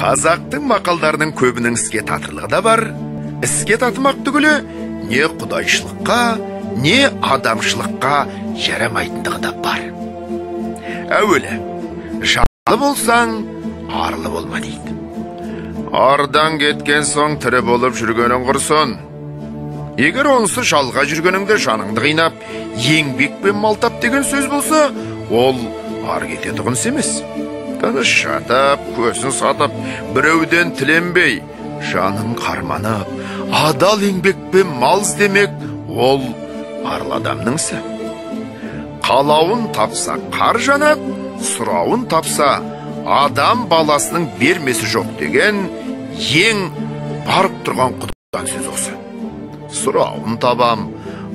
қазақтың мақалдарының көбінің іске татырлығы да бар. Іске татымақ түгілі не құдайшылыққа не адамшылыққа жарамайтындығы да бар. Әуелі жарлы болсаң арлы болма дейді. Ардан кеткен соң тірі болып жүргенің құрсын егер онысы жалға жүргеніңде жаныңды қинап еңбекпен малтап деген сөз болса ол ар кететұғын іс емес. Тыныш жатып көзін сатып біреуден тіленбей жанын қарманып адал еңбекпен мал іздемек ол арлы адамның ісі қалауын тапса қар жанады сұрауын тапса адам баласының бермесі жоқ деген ең барып тұрған құдадан сөз осы сұрауын табам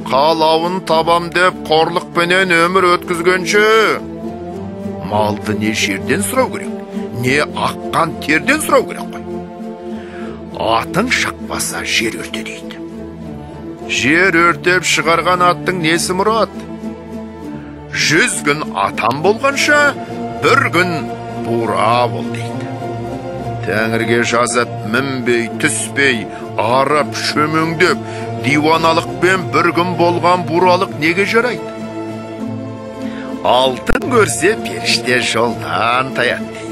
қалауын табам деп қорлықпенен өмір өткізгенше малды не жерден сұрау керек. Не аққан терден сұрау керек қой. Атың шықпаса жер өрте дейді. Жер өртеп шығарған аттың несі мұрат? Жүз күн атам болғанша бір күн бура бол дейді. Тәңірге жазып мінбей түспей арып шөмеңдеп диуаналықпен бір күн болған буралық неге жарайды? Алтын көрсе періште жолдан таяды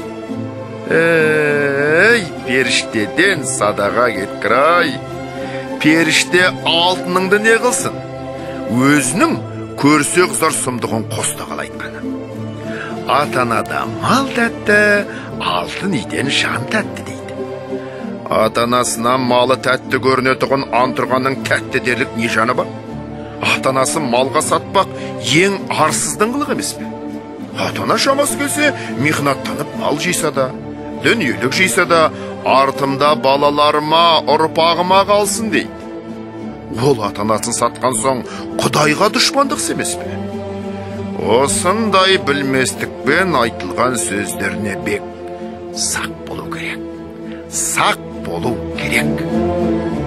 ей періштеден садаға кеткір ай періште алтыныңды не қылсын? Өзінің көрсе қызар сұмдығын қоста айтқаны ата анада мал тәтті алтын үйден жан тәтті дейді. Ата анасынан малы тәтті көрінетұғын антұрғанның тәтті дерлік не жаны бар? Ата анасы малға сатпақ ең арсыздың қылығы емес пе? Ата ана шамасы келсе михнаттанып мал жиса да дүниелік жиса да артымда балаларыма ұрпағыма қалсын дейді. Ол ата анасын сатқан соң құдайға дұшпандық емес пе? Осындай білместікпен айтылған сөздеріне бек сақ болу керек. Сақ болу керек.